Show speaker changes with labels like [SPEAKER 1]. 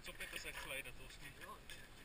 [SPEAKER 1] net zo pittig zijn geleden, toch? Niet?